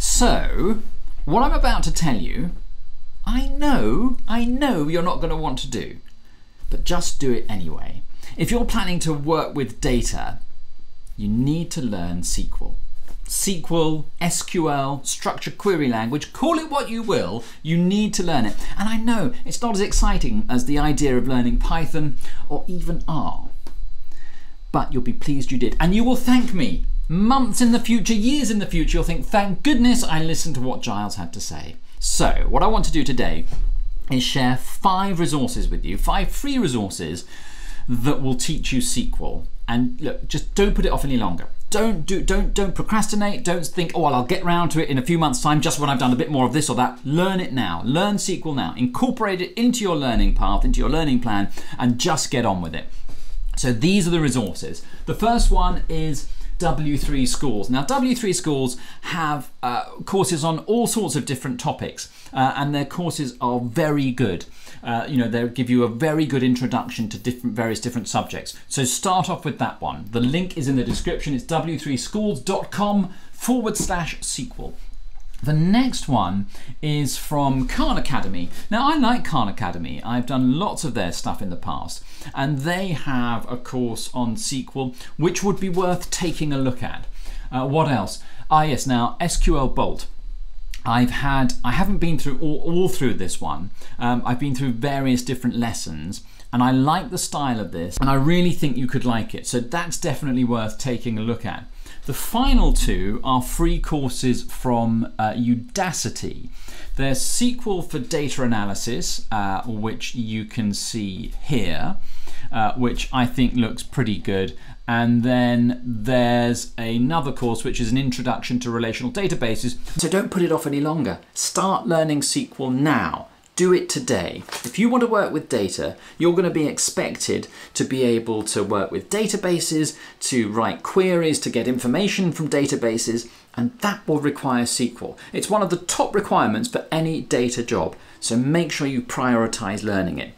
So, what I'm about to tell you, I know, I know you're not going to want to do, but just do it anyway. If you're planning to work with data, you need to learn SQL. SQL, SQL, structured query language, call it what you will, you need to learn it. And I know it's not as exciting as the idea of learning Python or even R, but you'll be pleased you did. And you will thank me months in the future, years in the future, you'll think, thank goodness I listened to what Giles had to say. So, what I want to do today is share five resources with you, five free resources that will teach you SQL. And look, just don't put it off any longer. Don't do don't don't procrastinate. Don't think oh well i'll get round to it in a few months time just when i've done a bit more of this or that. Learn it now. Learn sql now. Incorporate it into your learning path into your learning plan and just get on with it. So these are the resources. The first one is W3 schools. Now, W3 schools have uh, courses on all sorts of different topics, uh, and their courses are very good. Uh, you know, they give you a very good introduction to different various different subjects. So start off with that one. The link is in the description. It's w3schools.com forward slash SQL. The next one is from Khan Academy. Now, I like Khan Academy. I've done lots of their stuff in the past, and they have a course on SQL which would be worth taking a look at. Uh, what else? Ah, yes, now SQL Bolt. I've had, I haven't been through all, all through this one. Um, I've been through various different lessons and I like the style of this and I really think you could like it. So that's definitely worth taking a look at. The final two are free courses from uh, Udacity. There's SQL for data analysis, uh, which you can see here, uh, which I think looks pretty good. And then there's another course which is an introduction to relational databases. So don't put it off any longer. Start learning SQL now do it today. If you want to work with data, you're going to be expected to be able to work with databases, to write queries, to get information from databases, and that will require SQL. It's one of the top requirements for any data job, so make sure you prioritize learning it.